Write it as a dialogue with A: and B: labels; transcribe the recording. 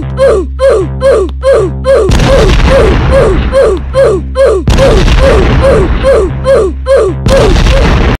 A: Woo!